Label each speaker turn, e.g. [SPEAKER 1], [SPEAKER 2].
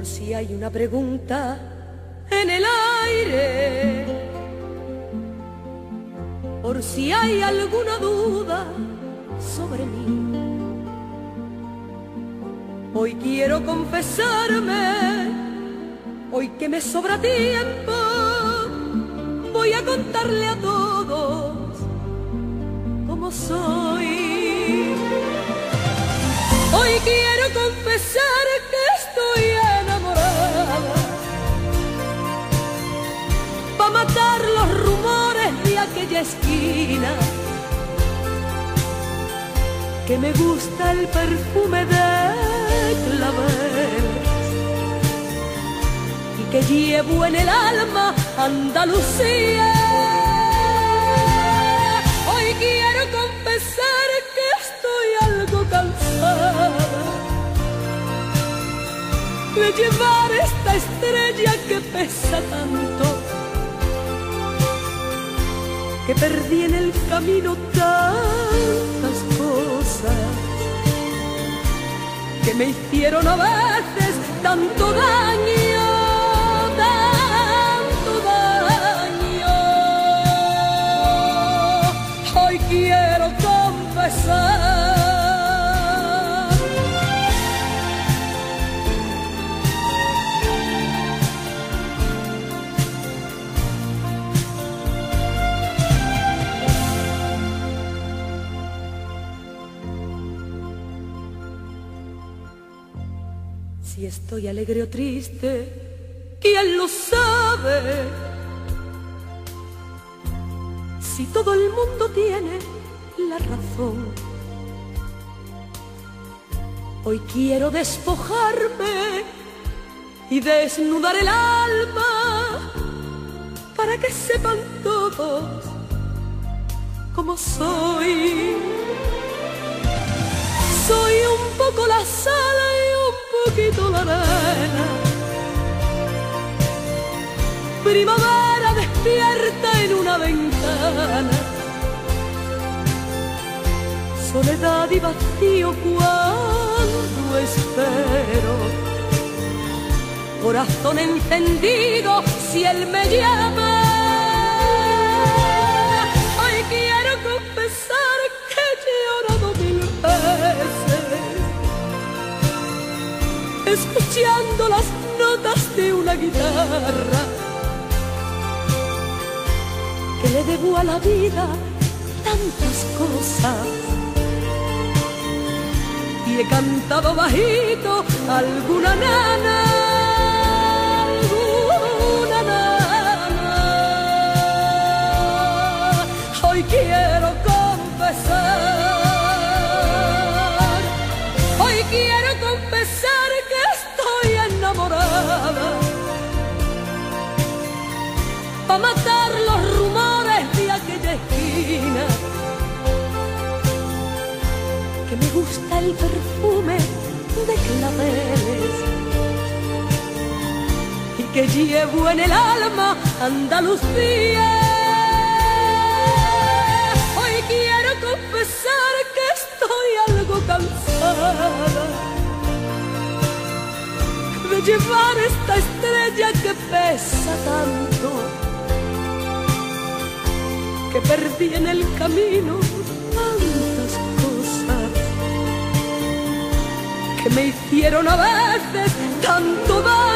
[SPEAKER 1] Por si hay una pregunta en el aire, por si hay alguna duda sobre mí. Hoy quiero confesarme, hoy que me sobra tiempo, voy a contarle a todos cómo soy. Hoy quiero confesar que estoy que me gusta el perfume de claveles y que llevo en el alma Andalucía. Hoy quiero confesar que estoy algo cansada de llevar esta estrella que pesa tanto que perdí en el camino tantas cosas que me hicieron a veces tanto daño, tanto daño. Hoy quiero confesar. Si estoy alegre o triste, ¿quién lo sabe? Si todo el mundo tiene la razón. Hoy quiero despojarme y desnudar el alma para que sepan todos cómo soy. La. Primavera despierta en una ventana. Soledad y vacío cuando espero. Corazón encendido si él me llama. Escuchando las notas de una guitarra que le debo a la vida tantas cosas. Y he cantado bajito alguna nana para matar los rumores de aquella esquina que me gusta el perfume de claveles y que llevo en el alma Andalucía. Hoy quiero confesar que estoy algo cansada de llevar esta estrella que pesa tanto que perdí en el camino tantas cosas que me hicieron a veces tanto daño.